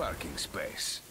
parking space.